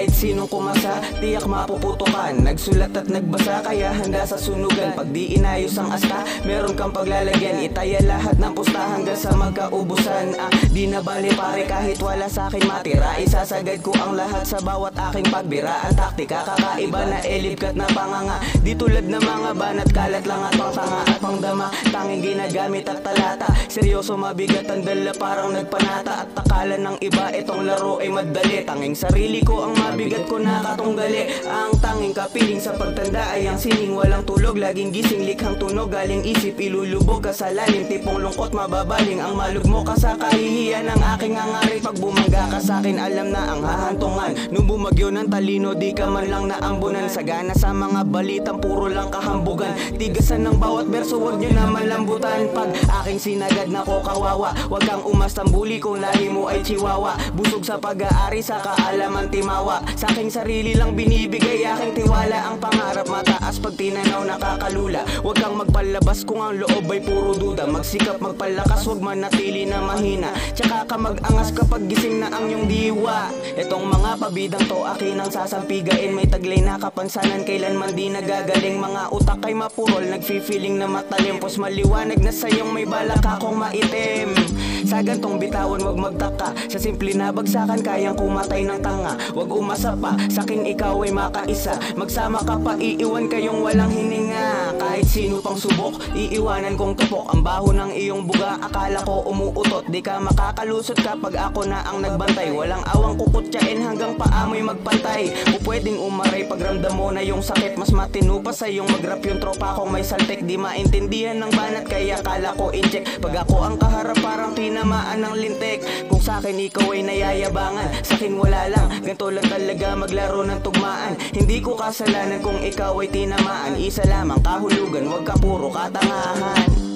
Kahit sinong kumasa, tiyak mapuputukan Nagsulat at nagbasa, kaya handa sa sunugan. Pag di inayos ang asta, meron kang paglalagyan. Itaya lahat ng pusta hanggang sa magkaubusan. Ah, Di na bali pare kahit wala sa akin matira Isasagad ko ang lahat sa bawat aking pagbira. Ang taktika kakaiba na elibkat na panganga. Di tulad ng mga banat kalat lang at pangtanga at pangdama Tanging ginagamit at talata. Seryoso mabigat ang dala parang nagpanata. At akala ng iba itong laro ay madali. Tanging sarili ko ang mabigat ko nakatunggali. Ang tanging kapiling sa pagtanda ay ang sining walang tulog. Laging gising likhang tunog galing isip ilulubog ka sa lalim. Tipong lungkot mababaling ang malugmo ka sa kahihiyan ng aking angari Pag bumangga ka sa akin alam na ang hahantungan. Nung bumagyo ng talino di ka man lang naambunan. Sagana sa mga balitang puro lang kahambugan. Tigasan ng bawat berso wag nyo na malambutan. Pag aking sinagad na ko kawawa. Wag kang umastambuli kung lahi mo ay chihuahua. Busog sa pag-aari sa kaalaman timawa. Sa aking sarili lang binibigay aking tiwala Ang pangarap mataas pag tinanaw nakakalula. Wag kang magpalabas kung ang loob ay puro duda. Magsikap magpalakas wag manatili na mahina. Tsaka ka mag-angas kapag gising na ang iyong diwa. Itong mga pabidang to akin ang sasampigain. May taglay na kapansanan kailanman di nagagaling. Mga utak ay mapurol nagfi-feeling na matalim Pos maliwanag na sa'yong may balak akong maitim Sa gantong bitawan wag magtaka. Sa simple na bagsakan kayang kumatay ng tanga. Wag umasa pa saking ikaw ay makaisa. Magsama ka pa iiwan kayong walang hininga. Kahit sino pang subok iiwanan kong tupok Ang baho ng iyong buga akala ko umuutot. Di ka makakalusot kapag ako na ang nagbantay. Walang awang kukutyain hanggang paamoy magpantay. O pwedeng umaray pagramdam mo na yung sakit. Mas matino pa sa iyong magrap yung tropa kong may saltek Di maintindihan ng banat kaya kala ko incheck. Pag ako ang kaharap parang tinamaan ng lintek. Kung sa akin ikaw ay nayayabangan Sa akin wala lang, ganito lang talaga maglaro ng tugmaan. Hindi ko kasalanan kung ikaw ay tinamaan. Isa lamang kahulugan, wag ka puro katangahan